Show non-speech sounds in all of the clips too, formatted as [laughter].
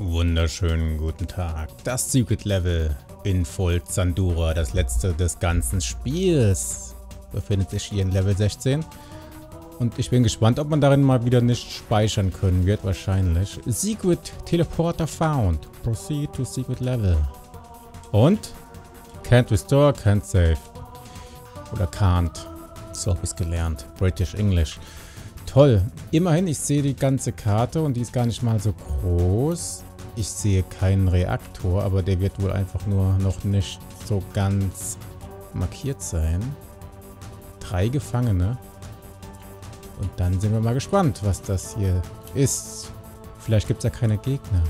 Wunderschönen guten Tag. Das Secret Level in Full Zandura, das letzte des ganzen Spiels, befindet sich hier in Level 16. Und ich bin gespannt, ob man darin mal wieder nicht speichern können wird, wahrscheinlich. Secret Teleporter found. Proceed to Secret Level. Und? Can't restore, can't save. Oder can't. So habe ich es gelernt. British English. Toll. Immerhin, ich sehe die ganze Karte und die ist gar nicht mal so groß. Ich sehe keinen Reaktor, aber der wird wohl einfach nur noch nicht so ganz markiert sein. Drei Gefangene. Und dann sind wir mal gespannt, was das hier ist. Vielleicht gibt es ja keine Gegner.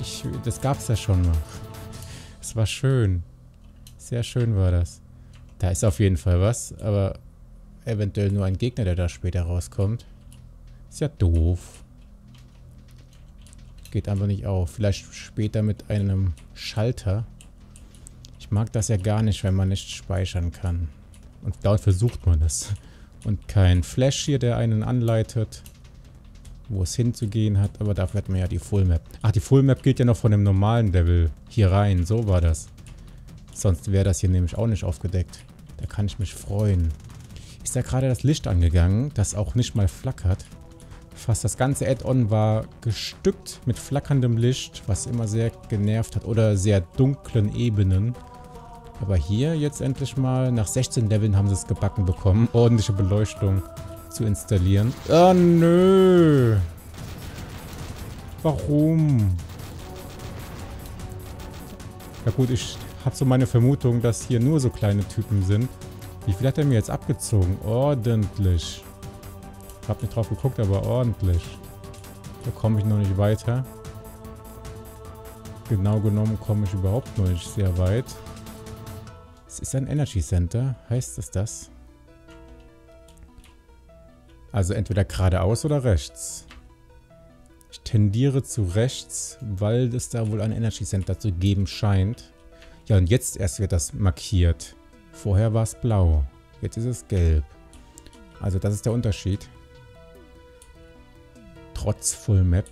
Ich, das gab es ja schon mal. Es war schön. Sehr schön war das. Da ist auf jeden Fall was, aber eventuell nur ein Gegner, der da später rauskommt. Ist ja doof. Geht einfach nicht auf. Vielleicht später mit einem Schalter. Ich mag das ja gar nicht, wenn man nicht speichern kann. Und dort versucht man es. Und kein Flash hier, der einen anleitet, wo es hinzugehen hat. Aber dafür hat man ja die Full Map. Ach, die Full Map geht ja noch von dem normalen Level hier rein. So war das. Sonst wäre das hier nämlich auch nicht aufgedeckt. Da kann ich mich freuen. Ist ja gerade das Licht angegangen, das auch nicht mal flackert. Fast das ganze Add-on war gestückt mit flackerndem Licht, was immer sehr genervt hat. Oder sehr dunklen Ebenen. Aber hier jetzt endlich mal, nach 16 Leveln haben sie es gebacken bekommen, ordentliche Beleuchtung zu installieren. Oh nö. Warum? Ja gut, ich habe so meine Vermutung, dass hier nur so kleine Typen sind. Wie viel hat er mir jetzt abgezogen? Ordentlich. Habe nicht drauf geguckt, aber ordentlich. Da komme ich noch nicht weiter. Genau genommen komme ich überhaupt noch nicht sehr weit. Es ist ein Energy Center. Heißt es das? Also entweder geradeaus oder rechts. Ich tendiere zu rechts, weil es da wohl ein Energy Center zu geben scheint. Ja, und jetzt erst wird das markiert. Vorher war es blau. Jetzt ist es gelb. Also das ist der Unterschied trotz Full Map.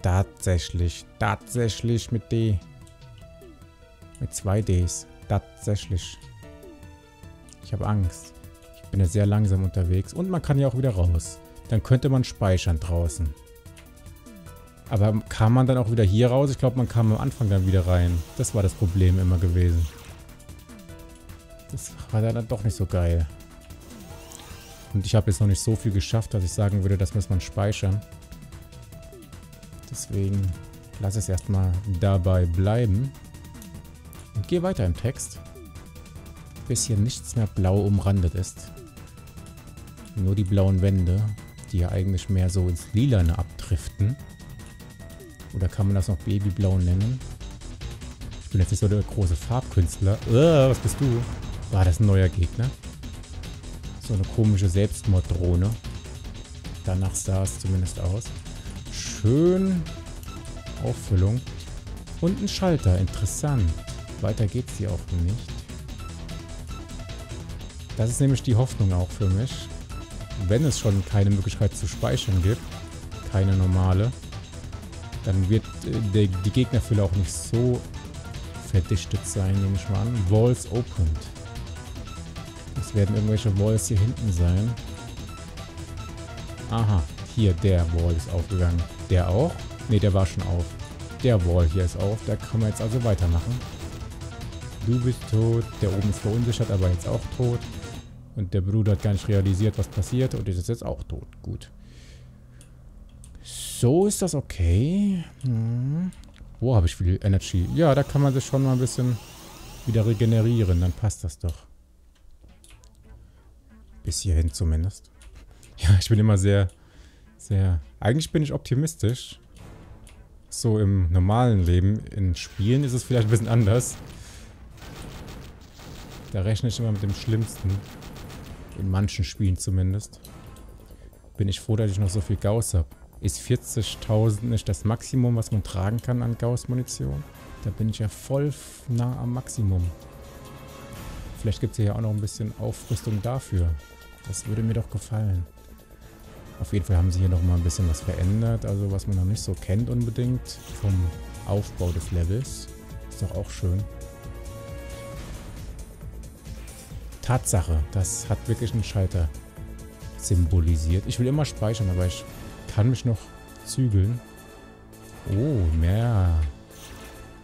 Tatsächlich. Tatsächlich mit D. Mit zwei Ds. Tatsächlich. Ich habe Angst. Ich bin ja sehr langsam unterwegs. Und man kann ja auch wieder raus. Dann könnte man speichern draußen. Aber kam man dann auch wieder hier raus? Ich glaube, man kam am Anfang dann wieder rein. Das war das Problem immer gewesen. Das war dann doch nicht so geil. Und ich habe jetzt noch nicht so viel geschafft, dass ich sagen würde, das muss man speichern. Deswegen lass es erstmal dabei bleiben. Und gehe weiter im Text. Bis hier nichts mehr blau umrandet ist. Nur die blauen Wände, die ja eigentlich mehr so ins Lilane abdriften. Oder kann man das noch Babyblau nennen? Ich bin jetzt nicht so der große Farbkünstler. Uh, was bist du? War das ein neuer Gegner? So eine komische Selbstmorddrohne. Danach sah es zumindest aus. Schön. Auffüllung. Und ein Schalter. Interessant. Weiter geht's hier auch nicht. Das ist nämlich die Hoffnung auch für mich. Wenn es schon keine Möglichkeit zu speichern gibt, keine normale, dann wird äh, die Gegnerfülle auch nicht so verdichtet sein, nehme ich mal an. Walls opened. Es werden irgendwelche Walls hier hinten sein. Aha, hier, der Wall ist aufgegangen. Der auch? Ne, der war schon auf. Der Wall hier ist auf. Da kann man jetzt also weitermachen. Du bist tot. Der oben ist verunsichert, aber jetzt auch tot. Und der Bruder hat gar nicht realisiert, was passiert. Und ist jetzt auch tot. Gut. So ist das okay. Hm. Wo habe ich viel Energy? Ja, da kann man sich schon mal ein bisschen wieder regenerieren. Dann passt das doch. Bis hierhin zumindest. Ja, ich bin immer sehr sehr. Eigentlich bin ich optimistisch. So im normalen Leben. In Spielen ist es vielleicht ein bisschen anders. Da rechne ich immer mit dem Schlimmsten. In manchen Spielen zumindest. Bin ich froh, dass ich noch so viel Gauss habe. Ist 40.000 nicht das Maximum, was man tragen kann an Gauss-Munition? Da bin ich ja voll nah am Maximum. Vielleicht gibt es ja auch noch ein bisschen Aufrüstung dafür. Das würde mir doch gefallen. Auf jeden Fall haben sie hier nochmal ein bisschen was verändert, also was man noch nicht so kennt unbedingt vom Aufbau des Levels. Ist doch auch schön. Tatsache, das hat wirklich einen Schalter symbolisiert. Ich will immer speichern, aber ich kann mich noch zügeln. Oh, mehr.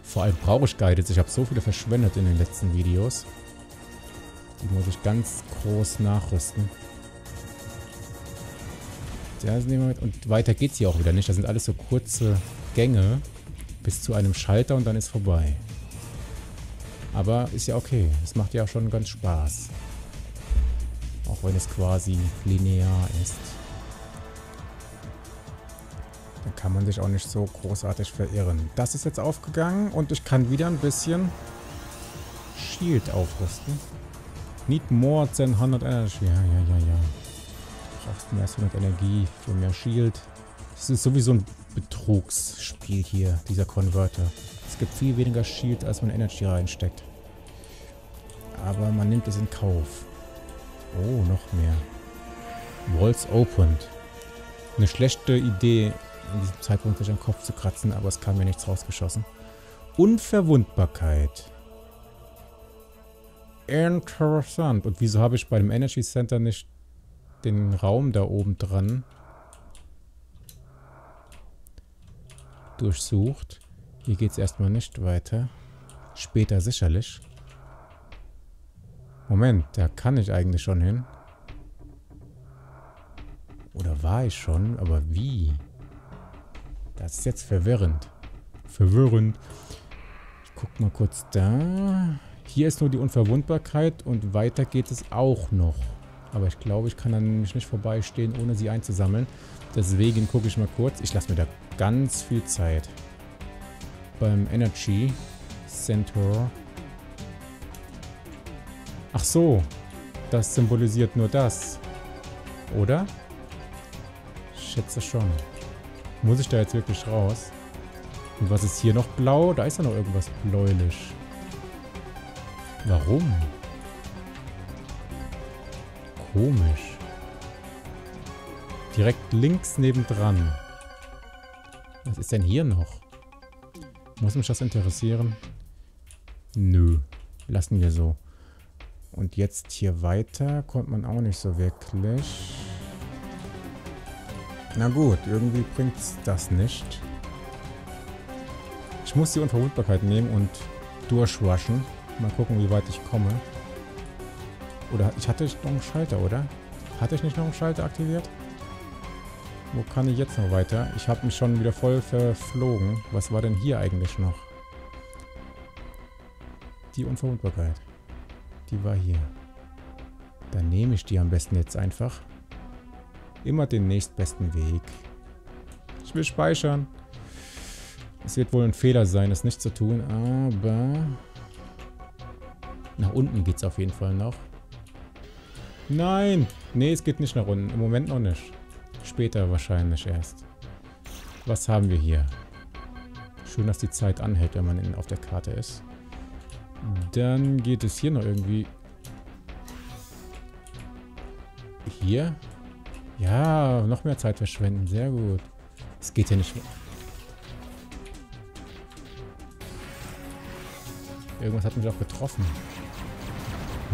Vor allem brauche ich Guidance. Ich habe so viele verschwendet in den letzten Videos. Die muss ich ganz groß nachrüsten. Das nehmen wir mit. Und weiter geht's hier auch wieder nicht. Das sind alles so kurze Gänge bis zu einem Schalter und dann ist vorbei. Aber ist ja okay. Es macht ja auch schon ganz Spaß. Auch wenn es quasi linear ist. Dann kann man sich auch nicht so großartig verirren. Das ist jetzt aufgegangen und ich kann wieder ein bisschen Shield aufrüsten. Need more than 100 Energy. Ja, ja, ja, ja. Mehr als 100 Energie für mehr Shield. Das ist sowieso ein Betrugsspiel hier, dieser Converter. Es gibt viel weniger Shield, als man Energy reinsteckt. Aber man nimmt es in Kauf. Oh, noch mehr. Walls opened. Eine schlechte Idee, in diesem Zeitpunkt sich am Kopf zu kratzen, aber es kam mir nichts rausgeschossen. Unverwundbarkeit. Interessant. Und wieso habe ich bei dem Energy Center nicht den Raum da oben dran durchsucht? Hier geht es erstmal nicht weiter. Später sicherlich. Moment, da kann ich eigentlich schon hin. Oder war ich schon? Aber wie? Das ist jetzt verwirrend. Verwirrend. Ich guck mal kurz da. Hier ist nur die Unverwundbarkeit und weiter geht es auch noch. Aber ich glaube, ich kann dann nämlich nicht vorbeistehen, ohne sie einzusammeln. Deswegen gucke ich mal kurz. Ich lasse mir da ganz viel Zeit. Beim Energy Center Ach so. Das symbolisiert nur das. Oder? Ich schätze schon. Muss ich da jetzt wirklich raus? Und was ist hier noch blau? Da ist ja noch irgendwas bläulich. Warum? Komisch. Direkt links nebendran. Was ist denn hier noch? Muss mich das interessieren? Nö. Lassen wir so. Und jetzt hier weiter kommt man auch nicht so wirklich. Na gut, irgendwie bringt das nicht. Ich muss die Unverwundbarkeit nehmen und durchwaschen. Mal gucken, wie weit ich komme. Oder ich hatte noch einen Schalter, oder? Hatte ich nicht noch einen Schalter aktiviert? Wo kann ich jetzt noch weiter? Ich habe mich schon wieder voll verflogen. Was war denn hier eigentlich noch? Die Unverwundbarkeit. Die war hier. Dann nehme ich die am besten jetzt einfach. Immer den nächstbesten Weg. Ich will speichern. Es wird wohl ein Fehler sein, das nicht zu tun, aber... Nach unten geht es auf jeden Fall noch. Nein! Nee, es geht nicht nach unten. Im Moment noch nicht. Später wahrscheinlich erst. Was haben wir hier? Schön, dass die Zeit anhält, wenn man auf der Karte ist. Dann geht es hier noch irgendwie... Hier? Ja, noch mehr Zeit verschwenden. Sehr gut. Es geht ja nicht mehr. Irgendwas hat mich auch getroffen.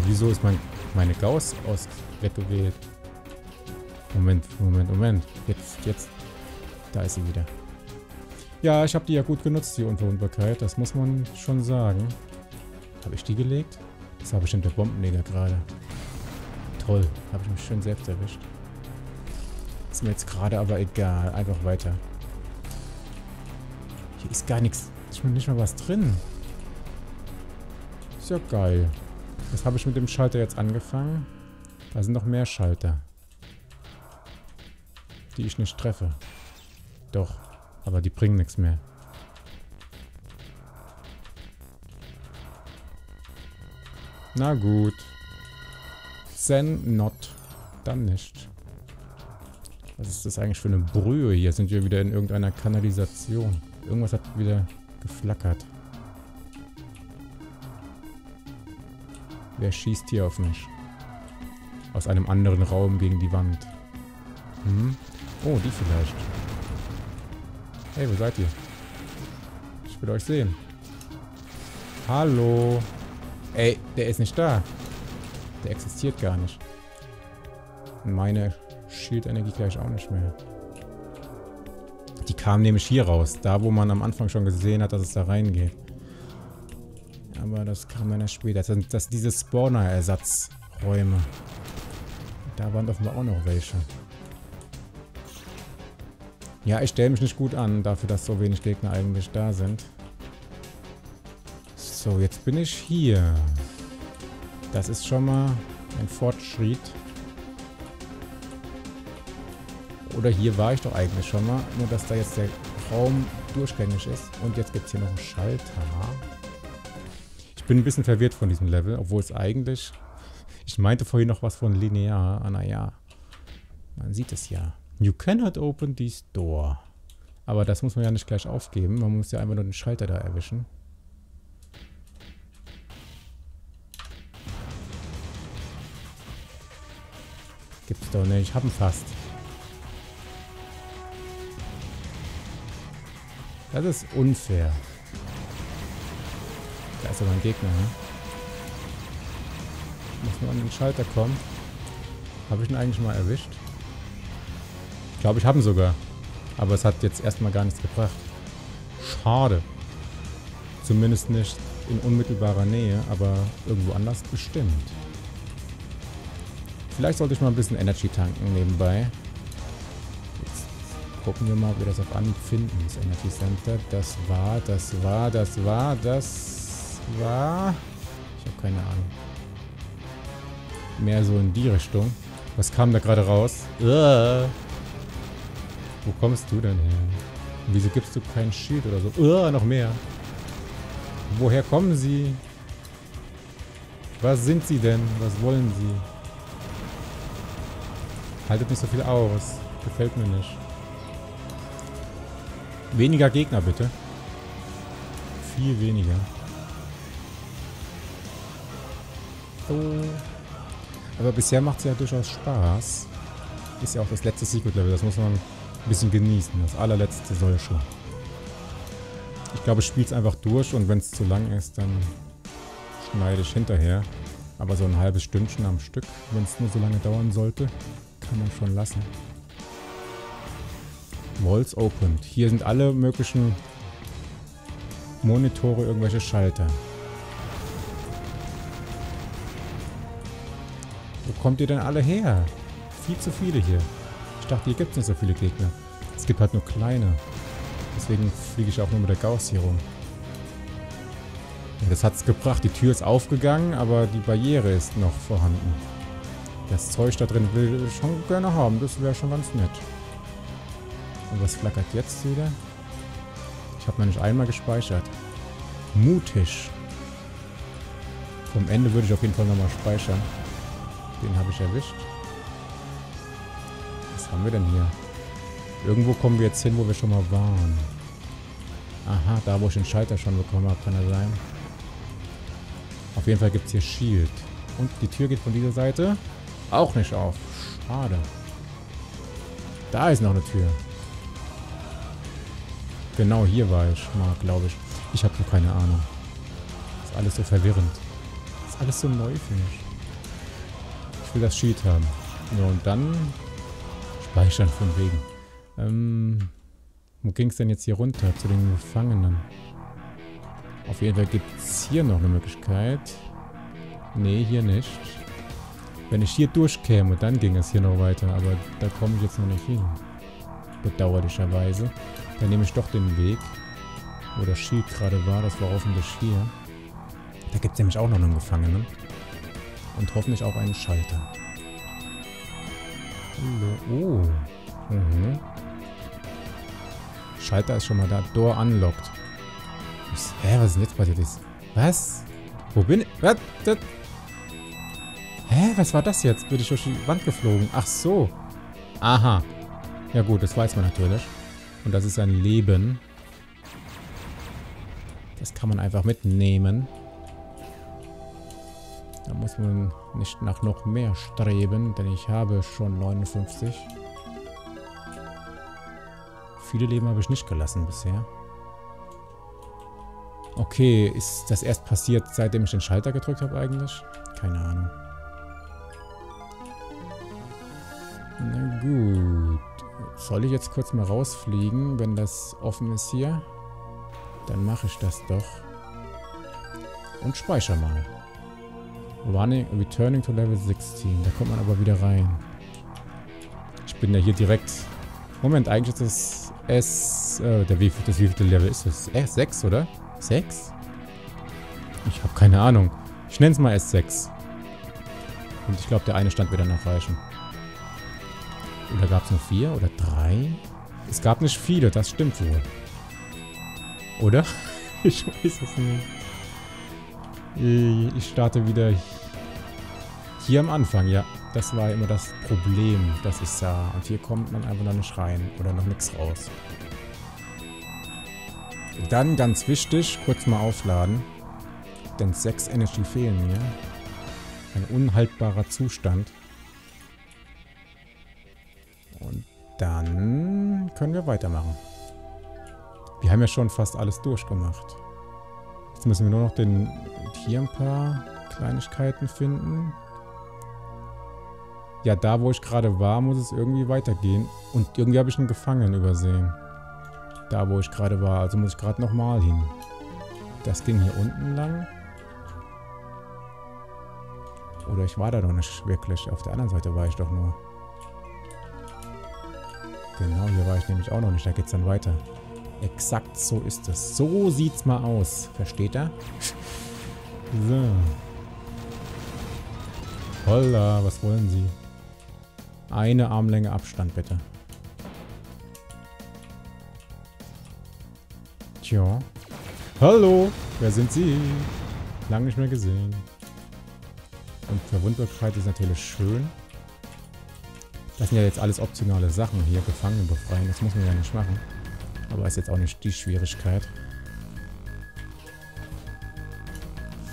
Wieso ist mein, meine Gauss aus weggewählt? Moment, Moment, Moment. Jetzt, jetzt. Da ist sie wieder. Ja, ich habe die ja gut genutzt, die Unverwundbarkeit. Das muss man schon sagen. Habe ich die gelegt? Das war bestimmt der Bombenleger gerade. Toll. Habe ich mich schön selbst erwischt. Ist mir jetzt gerade aber egal. Einfach weiter. Hier ist gar nichts. Ist nicht mal was drin. Ist ja geil. Was habe ich mit dem Schalter jetzt angefangen? Da sind noch mehr Schalter. Die ich nicht treffe. Doch. Aber die bringen nichts mehr. Na gut. Then not. Dann nicht. Was ist das eigentlich für eine Brühe hier? Sind wir wieder in irgendeiner Kanalisation? Irgendwas hat wieder geflackert. Wer schießt hier auf mich? Aus einem anderen Raum gegen die Wand. Hm. Oh, die vielleicht. Hey, wo seid ihr? Ich will euch sehen. Hallo. Ey, der ist nicht da. Der existiert gar nicht. Und meine Schildenergie gleich auch nicht mehr. Die kam nämlich hier raus. Da, wo man am Anfang schon gesehen hat, dass es da reingeht. Aber das kam dann erst später. Das sind das diese Spawner-Ersatzräume. Da waren offenbar auch noch welche. Ja, ich stelle mich nicht gut an, dafür, dass so wenig Gegner eigentlich da sind. So, jetzt bin ich hier. Das ist schon mal ein Fortschritt. Oder hier war ich doch eigentlich schon mal. Nur, dass da jetzt der Raum durchgängig ist. Und jetzt gibt es hier noch einen Schalter. Ich bin ein bisschen verwirrt von diesem Level, obwohl es eigentlich... Ich meinte vorhin noch was von linear. Ah, naja. Man sieht es ja. You cannot open this door. Aber das muss man ja nicht gleich aufgeben. Man muss ja einfach nur den Schalter da erwischen. Gibt's doch nicht. Ich hab ihn fast. Das ist unfair. Da ist aber ein Gegner, ne? Muss nur an den Schalter kommen. Habe ich ihn eigentlich mal erwischt? Ich glaube, ich habe ihn sogar. Aber es hat jetzt erstmal gar nichts gebracht. Schade. Zumindest nicht in unmittelbarer Nähe, aber irgendwo anders bestimmt. Vielleicht sollte ich mal ein bisschen Energy tanken nebenbei. Jetzt gucken wir mal, ob wir das auf Anhieb finden. Das Energy Center. Das war, das war, das war, das war... Ich habe keine Ahnung. Mehr so in die Richtung. Was kam da gerade raus? Uh. Wo kommst du denn her? Und wieso gibst du kein Schild oder so? Uh, noch mehr. Woher kommen sie? Was sind sie denn? Was wollen sie? Haltet nicht so viel aus. Gefällt mir nicht. Weniger Gegner, bitte. Viel weniger. So. Aber bisher macht es ja durchaus Spaß. Ist ja auch das letzte Secret Level. Das muss man ein bisschen genießen. Das allerletzte soll schon. Ich glaube, ich spiele es einfach durch und wenn es zu lang ist, dann schneide ich hinterher. Aber so ein halbes Stündchen am Stück, wenn es nur so lange dauern sollte, kann man schon lassen. Walls opened. Hier sind alle möglichen Monitore, irgendwelche Schalter. Wo kommt ihr denn alle her? Viel zu viele hier. Ich dachte, hier gibt es nicht so viele Gegner. Es gibt halt nur kleine. Deswegen fliege ich auch nur mit der Gauss hier rum. Ja, das es gebracht. Die Tür ist aufgegangen, aber die Barriere ist noch vorhanden. Das Zeug da drin will ich schon gerne haben. Das wäre schon ganz nett. Und was flackert jetzt wieder? Ich habe noch nicht einmal gespeichert. Mutig. Vom Ende würde ich auf jeden Fall nochmal speichern. Den habe ich erwischt. Was haben wir denn hier? Irgendwo kommen wir jetzt hin, wo wir schon mal waren. Aha, da wo ich den Schalter schon bekommen habe, kann er sein. Auf jeden Fall gibt es hier Shield. Und die Tür geht von dieser Seite. Auch nicht auf. Schade. Da ist noch eine Tür. Genau hier war ich mal, glaube ich. Ich habe noch keine Ahnung. Ist alles so verwirrend. Ist alles so neu für mich. Will das Sheet haben. Ja, und dann speichern von wegen. Ähm, wo ging es denn jetzt hier runter? Zu den Gefangenen. Auf jeden Fall gibt es hier noch eine Möglichkeit. Nee, hier nicht. Wenn ich hier durchkäme, dann ging es hier noch weiter. Aber da komme ich jetzt noch nicht hin. Bedauerlicherweise. Dann nehme ich doch den Weg, wo das Schild gerade war. Das war hoffentlich hier. Da gibt es nämlich auch noch einen Gefangenen. Und hoffentlich auch einen Schalter. Oh. Mhm. Schalter ist schon mal da. Door unlocked. Hä, was ist denn jetzt passiert? Was? Wo bin ich? Was? Das Hä, was war das jetzt? Bin ich durch die Wand geflogen? Ach so. Aha. Ja gut, das weiß man natürlich. Und das ist ein Leben. Das kann man einfach mitnehmen. Da muss man nicht nach noch mehr streben, denn ich habe schon 59. viele Leben habe ich nicht gelassen bisher. Okay, ist das erst passiert, seitdem ich den Schalter gedrückt habe eigentlich? Keine Ahnung. Na gut. Soll ich jetzt kurz mal rausfliegen, wenn das offen ist hier? Dann mache ich das doch. Und speichere mal. Running, returning to level 16. Da kommt man aber wieder rein. Ich bin ja hier direkt... Moment, eigentlich ist das S... Äh, der wievielte, das wievielte Level ist das? S6, oder? 6? Ich habe keine Ahnung. Ich nenne es mal S6. Und ich glaube, der eine Stand wird dann noch reichen. Oder gab es nur vier oder drei? Es gab nicht viele, das stimmt wohl. Oder? [laughs] ich weiß es nicht. Ich starte wieder hier am Anfang, ja. Das war immer das Problem, das ich sah. Und hier kommt man einfach noch nicht rein oder noch nichts raus. Dann ganz wichtig, kurz mal aufladen. Denn 6 Energy fehlen mir. Ein unhaltbarer Zustand. Und dann können wir weitermachen. Wir haben ja schon fast alles durchgemacht. Jetzt müssen wir nur noch den, hier ein paar Kleinigkeiten finden. Ja, da wo ich gerade war, muss es irgendwie weitergehen. Und irgendwie habe ich einen Gefangenen übersehen. Da wo ich gerade war. Also muss ich gerade nochmal hin. Das ging hier unten lang. Oder ich war da noch nicht wirklich. Auf der anderen Seite war ich doch nur. Genau, hier war ich nämlich auch noch nicht. Da geht es dann weiter. Exakt so ist es. So sieht's mal aus. Versteht er? so. Holla, was wollen Sie? Eine Armlänge Abstand, bitte. Tja. Hallo, wer sind Sie? Lang nicht mehr gesehen. Und Verwundbarkeit ist natürlich schön. Das sind ja jetzt alles optionale Sachen hier. Gefangene befreien, das muss man ja nicht machen. Aber ist jetzt auch nicht die Schwierigkeit.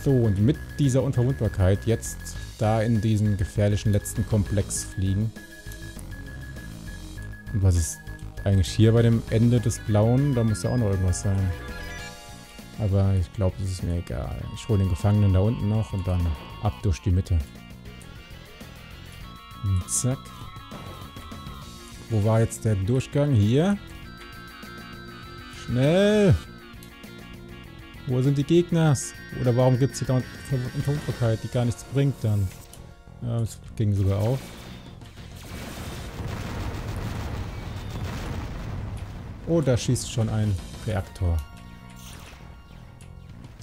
So, und mit dieser Unverwundbarkeit jetzt da in diesen gefährlichen letzten Komplex fliegen. Und was ist eigentlich hier bei dem Ende des Blauen? Da muss ja auch noch irgendwas sein. Aber ich glaube, das ist mir egal. Ich hole den Gefangenen da unten noch und dann ab durch die Mitte. Zack. Wo war jetzt der Durchgang? Hier. Schnell! Wo sind die Gegners? Oder warum gibt es hier dauernd Unverwundbarkeit, die gar nichts bringt dann? Ja, das ging sogar auf. Oh, da schießt schon ein Reaktor.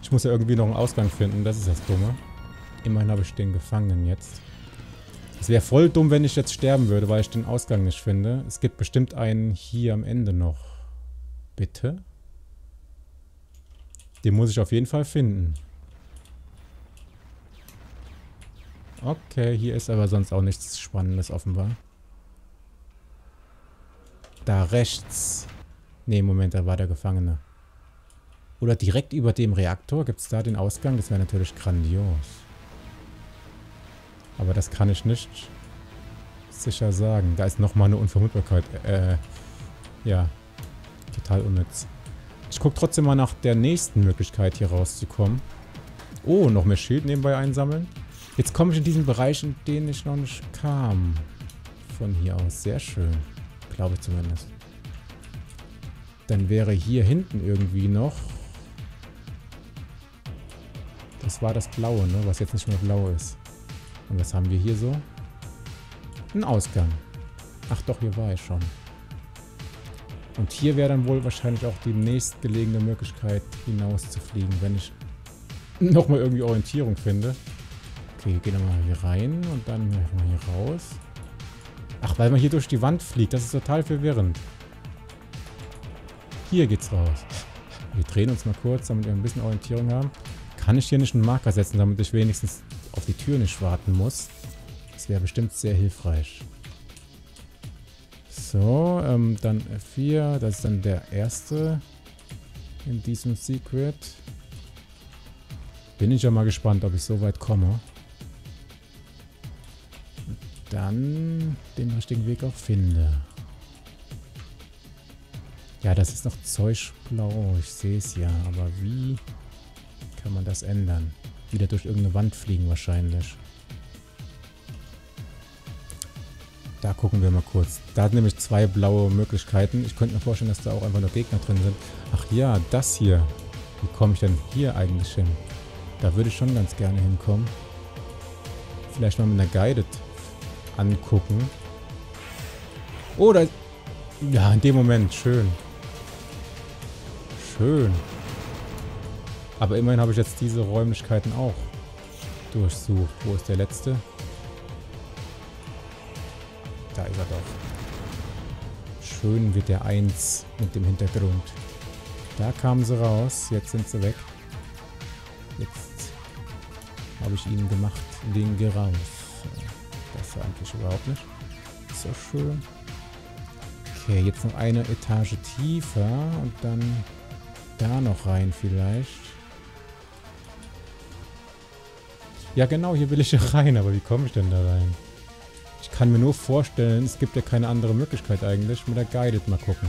Ich muss ja irgendwie noch einen Ausgang finden, das ist das Dumme. Immerhin habe ich den Gefangenen jetzt. Es wäre voll dumm, wenn ich jetzt sterben würde, weil ich den Ausgang nicht finde. Es gibt bestimmt einen hier am Ende noch. Bitte? Den muss ich auf jeden Fall finden. Okay, hier ist aber sonst auch nichts Spannendes offenbar. Da rechts. Ne, Moment, da war der Gefangene. Oder direkt über dem Reaktor. Gibt es da den Ausgang? Das wäre natürlich grandios. Aber das kann ich nicht sicher sagen. Da ist nochmal eine Unvermutbarkeit. Äh, ja. Total unnütz. Ich gucke trotzdem mal nach der nächsten Möglichkeit, hier rauszukommen. Oh, noch mehr Schild nebenbei einsammeln. Jetzt komme ich in diesen Bereich, in den ich noch nicht kam. Von hier aus. Sehr schön. Glaube ich zumindest. Dann wäre hier hinten irgendwie noch... Das war das Blaue, ne? Was jetzt nicht mehr blau ist. Und was haben wir hier so? Ein Ausgang. Ach doch, hier war ich schon. Und hier wäre dann wohl wahrscheinlich auch die nächstgelegene Möglichkeit, hinaus zu fliegen, wenn ich nochmal irgendwie Orientierung finde. Okay, gehen wir mal hier rein und dann mal hier raus. Ach, weil man hier durch die Wand fliegt. Das ist total verwirrend. Hier geht's raus. Wir drehen uns mal kurz, damit wir ein bisschen Orientierung haben. Kann ich hier nicht einen Marker setzen, damit ich wenigstens auf die Tür nicht warten muss? Das wäre bestimmt sehr hilfreich. So, ähm, dann F4. Das ist dann der erste in diesem Secret. Bin ich ja mal gespannt, ob ich so weit komme. dann den richtigen Weg auch finde. Ja, das ist noch Zeusblau. Ich sehe es ja. Aber wie kann man das ändern? Wieder durch irgendeine Wand fliegen wahrscheinlich. Da gucken wir mal kurz. Da hat nämlich zwei blaue Möglichkeiten. Ich könnte mir vorstellen, dass da auch einfach nur Gegner drin sind. Ach ja, das hier. Wie komme ich denn hier eigentlich hin? Da würde ich schon ganz gerne hinkommen. Vielleicht mal mit einer Guided angucken. Oh, da... Ja, in dem Moment. Schön. Schön. Aber immerhin habe ich jetzt diese Räumlichkeiten auch durchsucht. Wo ist der letzte? Da ist er doch. Schön wird der 1 mit dem Hintergrund. Da kamen sie raus. Jetzt sind sie weg. Jetzt habe ich ihn gemacht. Linke raus. Das eigentlich überhaupt nicht. So schön. Okay, jetzt noch eine Etage tiefer und dann da noch rein vielleicht. Ja genau, hier will ich [laughs] rein, aber wie komme ich denn da rein? Kann mir nur vorstellen, es gibt ja keine andere Möglichkeit eigentlich. Mit der Guided mal gucken.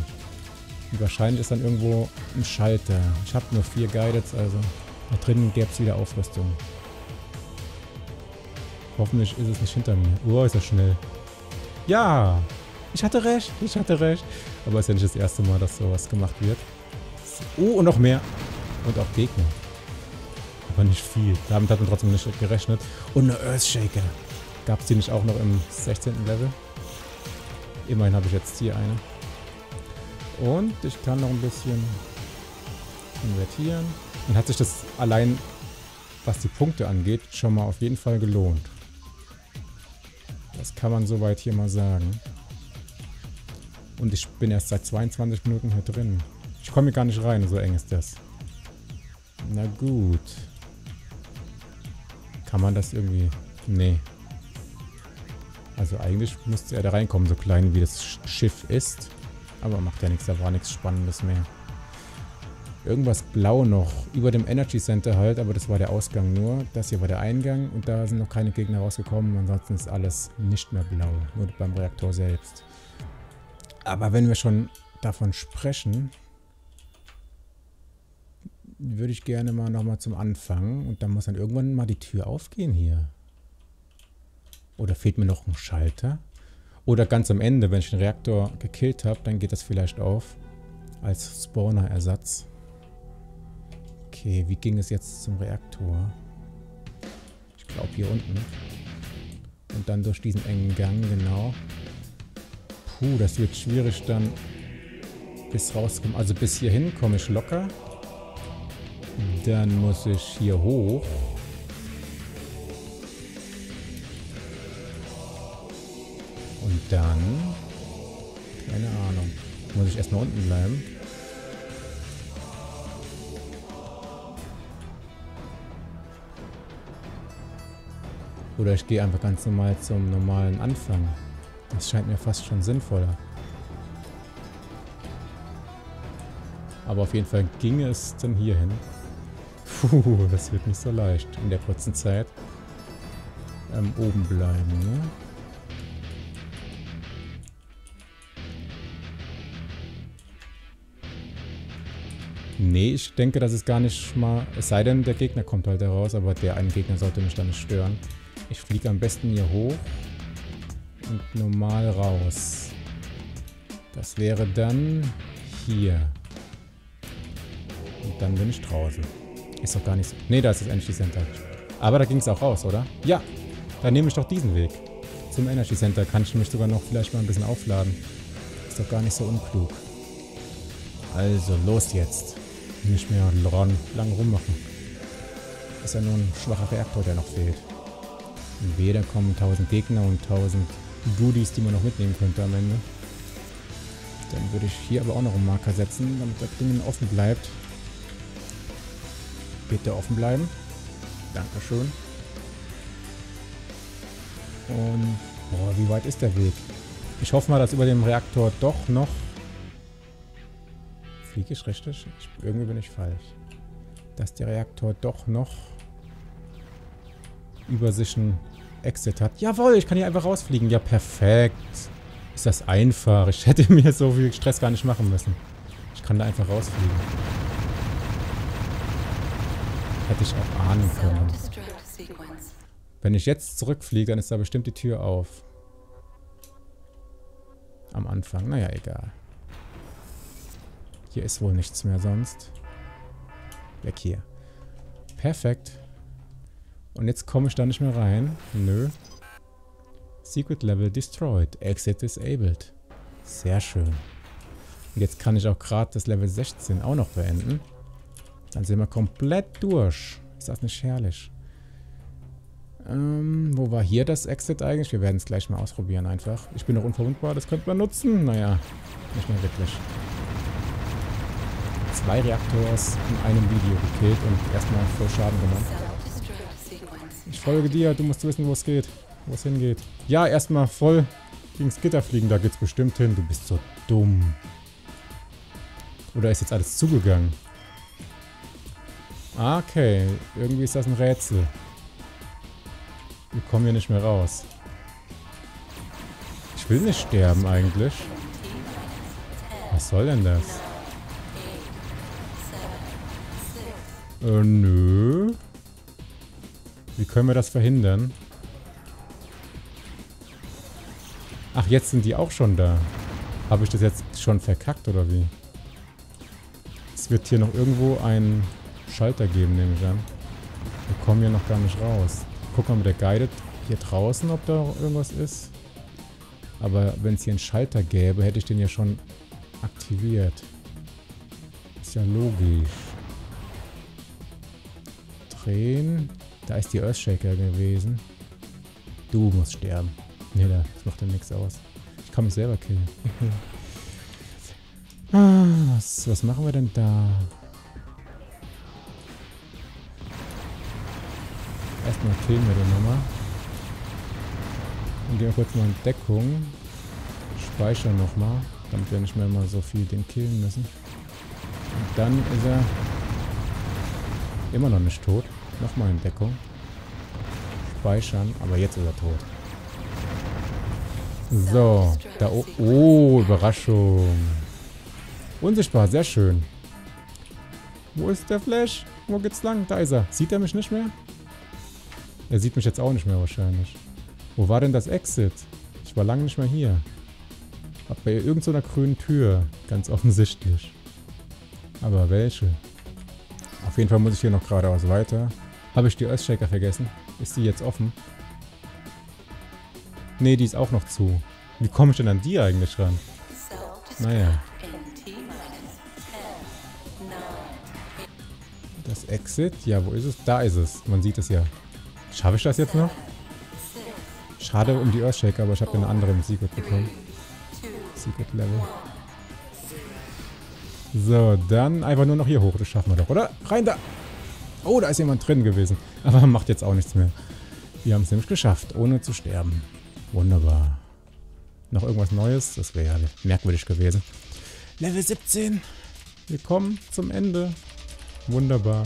Und wahrscheinlich ist dann irgendwo ein Schalter. Ich habe nur vier Guideds, also da drinnen gäbe es wieder Aufrüstung. Hoffentlich ist es nicht hinter mir. Oh, ist er schnell. Ja! Ich hatte recht, ich hatte recht. Aber es ist ja nicht das erste Mal, dass sowas gemacht wird. Oh, und noch mehr. Und auch Gegner. Aber nicht viel. Damit hat man trotzdem nicht gerechnet. Und eine Earthshaker. Gab es die nicht auch noch im 16. Level? Immerhin habe ich jetzt hier eine. Und ich kann noch ein bisschen konvertieren. Und hat sich das allein, was die Punkte angeht, schon mal auf jeden Fall gelohnt. Das kann man soweit hier mal sagen. Und ich bin erst seit 22 Minuten hier drin. Ich komme hier gar nicht rein, so eng ist das. Na gut. Kann man das irgendwie... Nee. Also eigentlich müsste er da reinkommen, so klein wie das Schiff ist. Aber macht ja nichts, da war nichts Spannendes mehr. Irgendwas blau noch, über dem Energy Center halt, aber das war der Ausgang nur. Das hier war der Eingang und da sind noch keine Gegner rausgekommen. Ansonsten ist alles nicht mehr blau, nur beim Reaktor selbst. Aber wenn wir schon davon sprechen, würde ich gerne mal nochmal zum Anfang. Und dann muss dann irgendwann mal die Tür aufgehen hier. Oder fehlt mir noch ein Schalter? Oder ganz am Ende, wenn ich den Reaktor gekillt habe, dann geht das vielleicht auf. Als Spawner-Ersatz. Okay, wie ging es jetzt zum Reaktor? Ich glaube hier unten. Und dann durch diesen engen Gang, genau. Puh, das wird schwierig dann bis rauskommen. Also bis hierhin komme ich locker. Dann muss ich hier hoch. Dann... Keine Ahnung. Muss ich erstmal unten bleiben. Oder ich gehe einfach ganz normal zum normalen Anfang. Das scheint mir fast schon sinnvoller. Aber auf jeden Fall ging es dann hier hin. Puh, das wird nicht so leicht in der kurzen Zeit. Ähm, oben bleiben, ne? Nee, ich denke, das ist gar nicht mal... Es sei denn, der Gegner kommt halt heraus, aber der eine Gegner sollte mich dann nicht stören. Ich fliege am besten hier hoch und normal raus. Das wäre dann hier. Und dann bin ich draußen. Ist doch gar nicht so. Ne, da ist das Energy Center. Aber da ging es auch raus, oder? Ja, dann nehme ich doch diesen Weg. Zum Energy Center kann ich mich sogar noch vielleicht mal ein bisschen aufladen. Ist doch gar nicht so unklug. Also, los jetzt. Nicht mehr lang rummachen. Ist ja nur ein schwacher Reaktor, der noch fehlt. Und weder kommen 1000 Gegner und 1000 Goodies, die man noch mitnehmen könnte am Ende. Dann würde ich hier aber auch noch einen Marker setzen, damit der Ding offen bleibt. Bitte offen bleiben. Dankeschön. Und, boah, wie weit ist der Weg? Ich hoffe mal, dass über dem Reaktor doch noch... Fliege ich richtig? Ich, irgendwie bin ich falsch. Dass der Reaktor doch noch über sich ein Exit hat. Jawohl, ich kann hier einfach rausfliegen. Ja, perfekt. Ist das einfach. Ich hätte [laughs] mir so viel Stress gar nicht machen müssen. kann da einfach rausfliegen. Hätte ich auch ahnen können. Wenn ich jetzt zurückfliege, dann ist da bestimmt die Tür auf. Am Anfang. Naja, egal. Hier ist wohl nichts mehr sonst. Weg hier. Perfekt. Und jetzt komme ich da nicht mehr rein. Nö. Secret Level destroyed. Exit disabled. Sehr schön. Und jetzt kann ich auch gerade das Level 16 auch noch beenden. Dann sind wir komplett durch. Ist das nicht herrlich? Ähm, wo war hier das Exit eigentlich? Wir werden es gleich mal ausprobieren einfach. Ich bin noch unverwundbar, das könnte man nutzen. Naja, nicht mehr wirklich. Zwei Reaktors in einem Video gekillt und erstmal voll Schaden gemacht. Ich folge dir, du musst wissen, wo es geht. Wo es hingeht. Ja, erstmal voll gegens Gitter fliegen, da geht's bestimmt hin. Du bist so dumm. Oder ist jetzt alles zugegangen? Okay, irgendwie ist das ein Rätsel. Wir kommen hier nicht mehr raus. Ich will nicht sterben eigentlich. Was soll denn das? Äh, nö. Wie können wir das verhindern? Ach, jetzt sind die auch schon da. Habe ich das jetzt schon verkackt oder wie? Es wird hier noch irgendwo einen Schalter geben, nehme ich an. Wir kommen hier noch gar nicht raus. Guck mal mit der Guided hier draußen, ob da irgendwas ist. Aber wenn es hier einen Schalter gäbe, hätte ich den ja schon aktiviert. Ist ja logisch. Drehen. Da ist die Earthshaker gewesen. Du musst sterben. Nee, das macht dann nichts aus. Ich kann mich selber killen. [laughs] ah, was, was machen wir denn da? Erstmal killen wir den nochmal. Und gehen wir kurz mal in Deckung. Speichern nochmal, damit wir nicht mehr mal so viel den killen müssen. Und dann ist er immer noch nicht tot. Nochmal in Deckung. Speichern, aber jetzt ist er tot. So, da oh, Überraschung. Unsichtbar, sehr schön. Wo ist der Flash? Wo geht's lang? Da ist er. Sieht er mich nicht mehr? Er sieht mich jetzt auch nicht mehr wahrscheinlich. Wo war denn das Exit? Ich war lange nicht mehr hier. Ab bei irgendeiner so grünen Tür. Ganz offensichtlich. Aber welche? Auf jeden Fall muss ich hier noch geradeaus weiter. Habe ich die Earthshaker vergessen? Ist die jetzt offen? Nee, die ist auch noch zu. Wie komme ich denn an die eigentlich ran? Naja. Das Exit? Ja, wo ist es? Da ist es. Man sieht es ja. Schaffe ich das jetzt noch? Schade um die Earthshaker, aber ich habe eine andere im Secret bekommen. Secret Level. So, dann einfach nur noch hier hoch. Das schaffen wir doch, oder? Rein da! Oh, da ist jemand drin gewesen. Aber [laughs] macht jetzt auch nichts mehr. Wir haben es nämlich geschafft, ohne zu sterben. Wunderbar. Noch irgendwas Neues? Das wäre ja merkwürdig gewesen. Level 17. Wir kommen zum Ende. Wunderbar.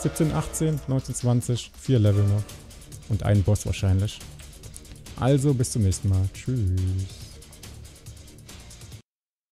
17, 18, 19, 20. Vier Level noch. Und einen Boss wahrscheinlich. Also bis zum nächsten Mal. Tschüss.